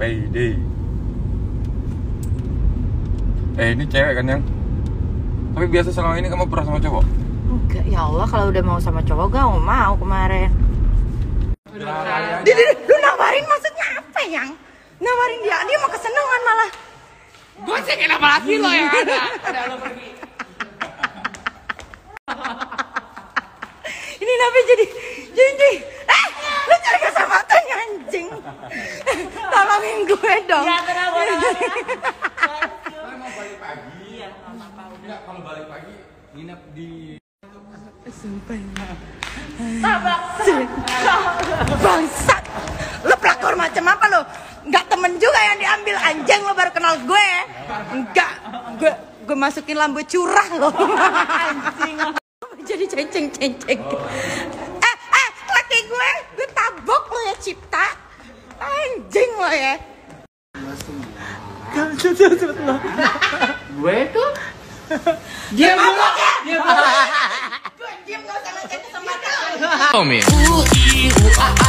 payday eh ini cewek kan yang tapi biasa selama ini kamu pernah sama cowok Enggak, ya Allah kalau udah mau sama cowok gak mau mau kemarin. Dia, dia, lu nawarin maksudnya apa yang? Nawarin dia, dia mau kesenangan malah. Gue sih kenapa lagi lo yang ada? Ada lo pergi. Ini nabi jadi jadi lu cari kesempatan ya, anjing. Tolongin gue dong. Ya kenapa? mau balik pagi enggak kalau balik pagi nginep di Bangsat. Lu pelakor macam apa lu? Enggak temen juga yang diambil anjing lu baru kenal gue. Enggak. Gue gue masukin lampu curah lo. anjing. Jadi cenceng-cenceng. Laki gue, gue Cipta. Anjing lo ya. Gue tuh dia? Mabok ya gue diam gak usah ngasih Oh, man. Ooh, ee, ooh,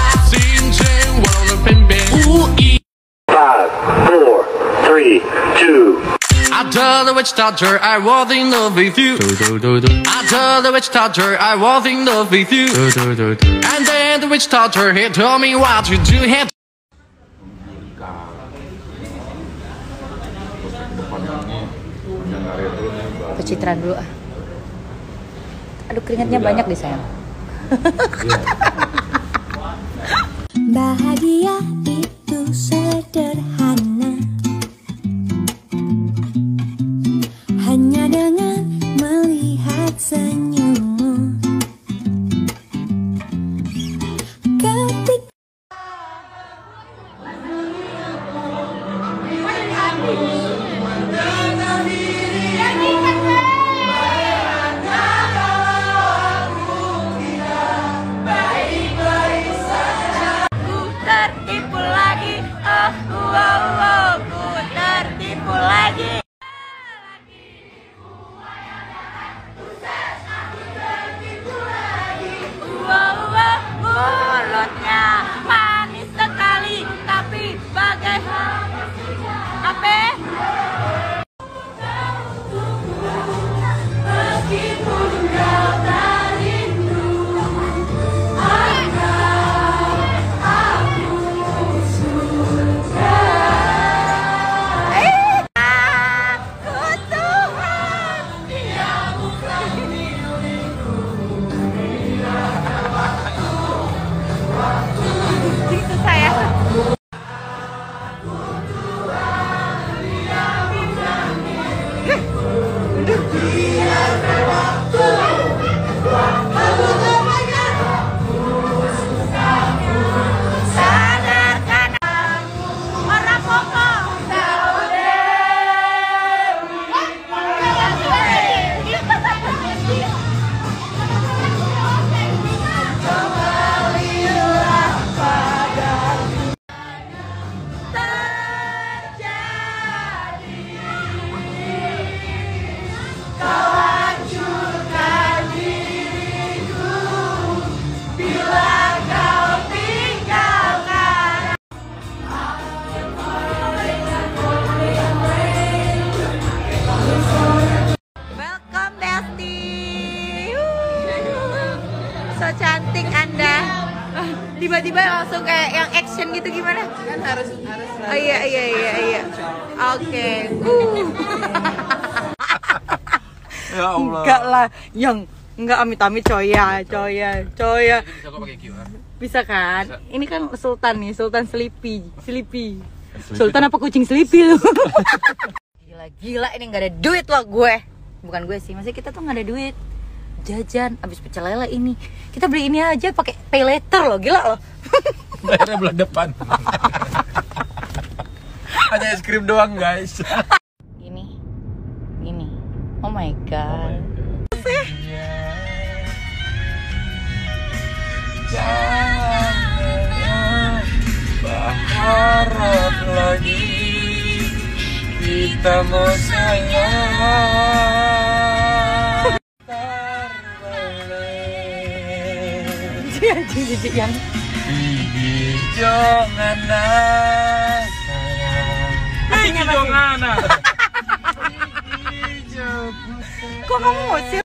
I told the witch doctor I was in love with you. I told the witch doctor I was in love with you. And then the witch doctor he told me what to do. He Pencitraan dulu ah. Aduh keringatnya banyak di sayang. Bahagia itu sederhana Cantik Anda. Ah, Tiba-tiba langsung kayak yang action gitu gimana? kan harus harus. Oh iya iya iya iya. Oke. Uh. ya Allah Enggak lah, yang enggak amit-amit coy ya, coy ya, coy ya. bisa kok pakai QR Bisa kan? Ini kan Sultan nih, Sultan Sleepy, Sleepy. Sultan apa kucing Sleepy lu? gila gila ini nggak ada duit loh gue. Bukan gue sih, masih kita tuh nggak ada duit. Jajan abis pecel lele ini. Kita beli ini aja pakai pay later loh, gila loh. bayarnya bulan depan hanya es krim doang guys Ini. Ini. Oh my god. Jangan berharap lagi kita mau sayang Kok kamu ngusir?